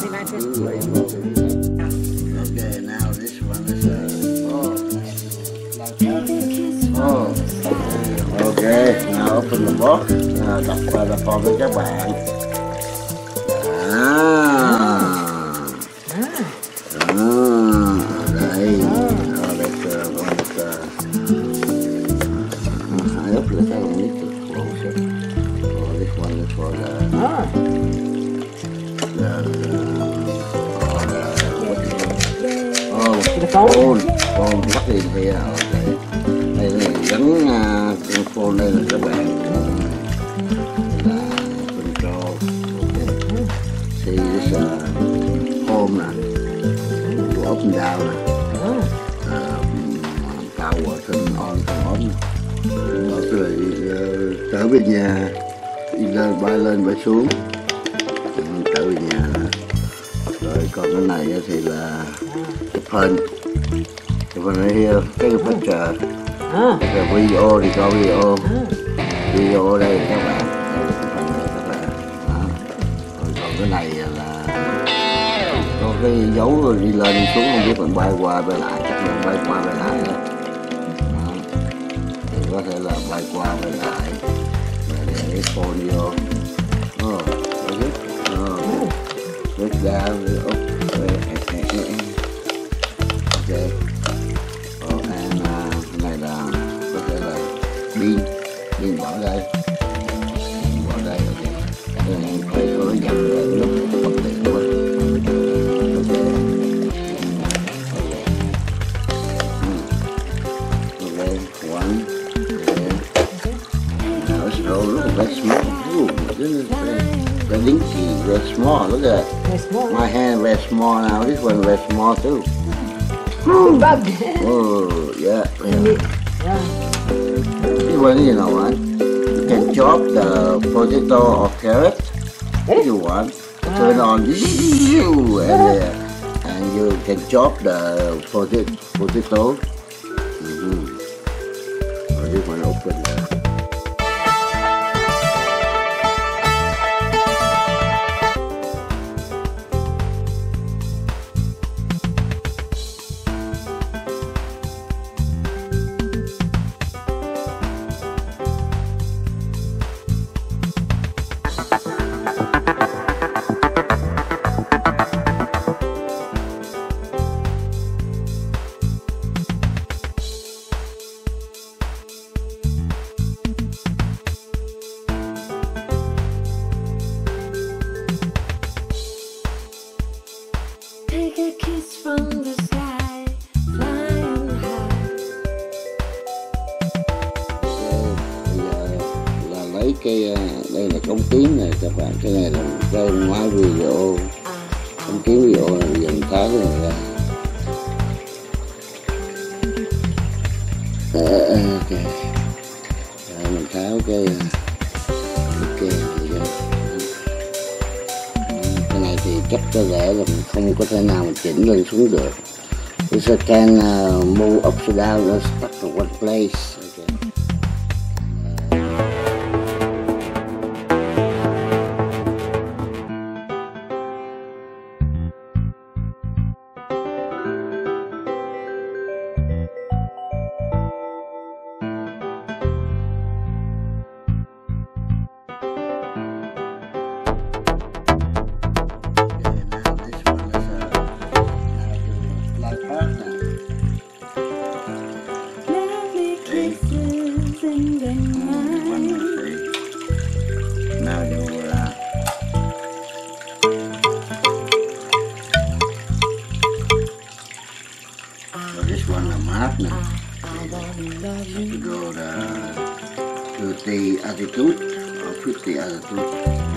Okay, now this one is uh, oh, oh. Okay, now open the box. À, đọc qua là con với dẫn uh, cô phone là các bạn. Là control okay. see this uh, home nè. Go up and down nè power turn on turn off đó rồi uh, trở về nhà đi lên bay lên bay xuống. Ừ, trở về nhà. Rồi còn cái này thì là chụp hình chụp hình ở here cái picture cái video thì có video video đây các bạn đây là cái phần này các bạn. Đó. rồi còn cái này là có cái dấu rồi đi lên đi xuống không biết bạn bay qua bay lại chắc là bay qua bay lại đó, đó. thì có thể là bay qua bay lại. Và để cái phone vô. Oh, is it? Oh. Look down, up, very small too Bug. oh yeah, yeah. yeah. You know what? You can chop the potato or carrot if you want. Turn on, and, uh, and you can chop the potato. potato. Mm-hmm. Oh, this one open. there. Ờ, ờ, mình tháo cái ok. À, mình tháo cái ok cái này thì chắc có lẽ là mình không có thể nào mình chỉnh lên xuống được. It's a can uh, ờ, move upside down or stuck in one place. Okay, You go the to the altitude or put the altitude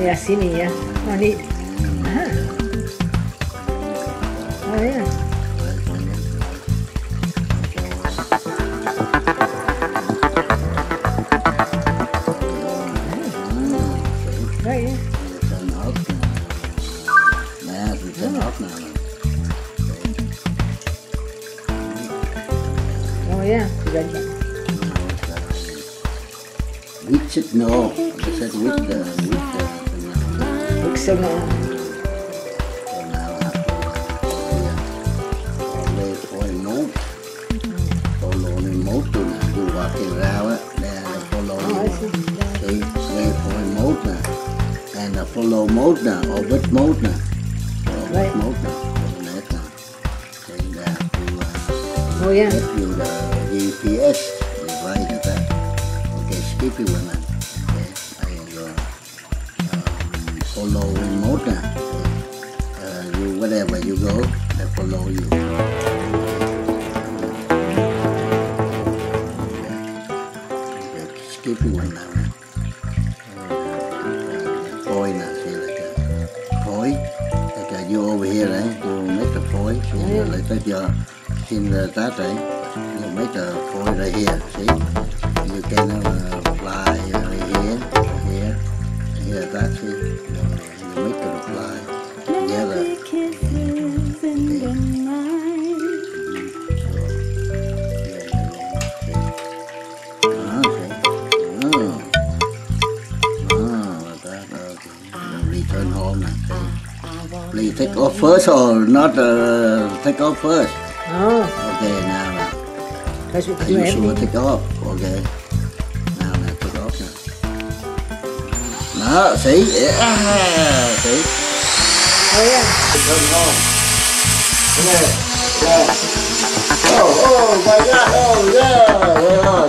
Yeah, sini, yeah. Oh, neat. Uh-huh. Oh, yeah. Yeah. Yeah. Good. With signal. I said the, signal. Rồi nào hạt Lê phôi mốt Follow lên mốt tôi nè Dù vào tiền rau á Nè là follow I lên see. Thì lê phôi mốt nè And là follow mode nè Orbit mode Right. mode Orbit nè Thì là tôi Oh, yeah. give you the GPS right at that. Okay, skip it follow remote now. Uh, you whatever you go, they follow you. Okay, skip it one now. Boy now, see like that. Boy, like that. You over here, eh? You make the boy. See, Yeah. like that. You in the that, eh? You make the boy right here. See, you can uh, first or not uh, take off first? Oh, Okay, now, what Are you have. sure take off? Okay. Now, now, take off now. Đó, see? Yeah, see? Oh, yeah. Turn home. Come here. Yeah. Oh, oh my God. Oh, yeah. Yeah.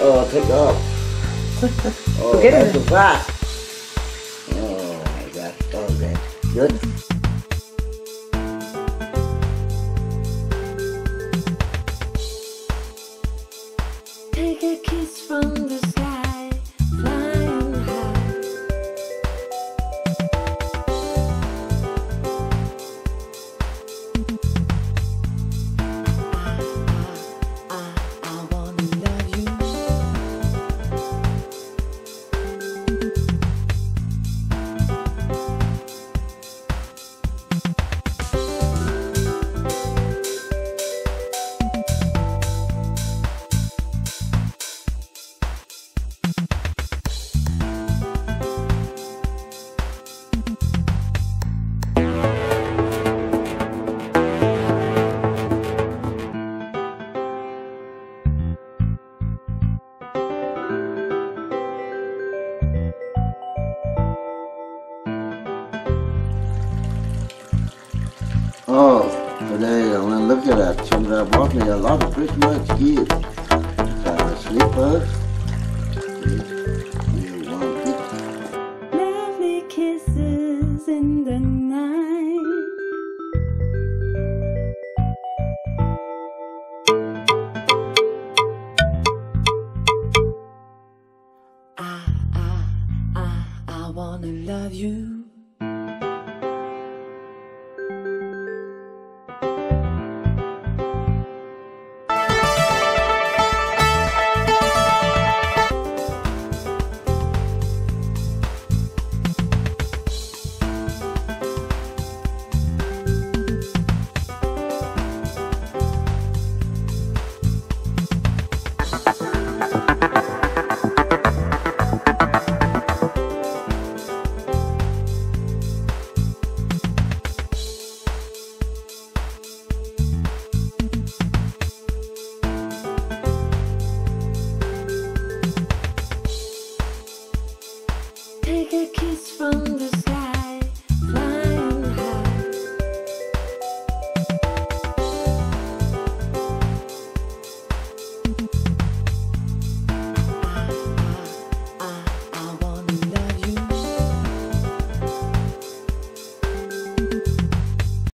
Oh, take off. Oh, Forget that's it. fast. Oh, my God. Okay. Good. Oh, today I'm going to look at that. Somebody bought me a lot of Christmas gifts. Uh, slippers. You want it? Lovely kisses in the night. Ah, ah, ah, I wanna love you. from the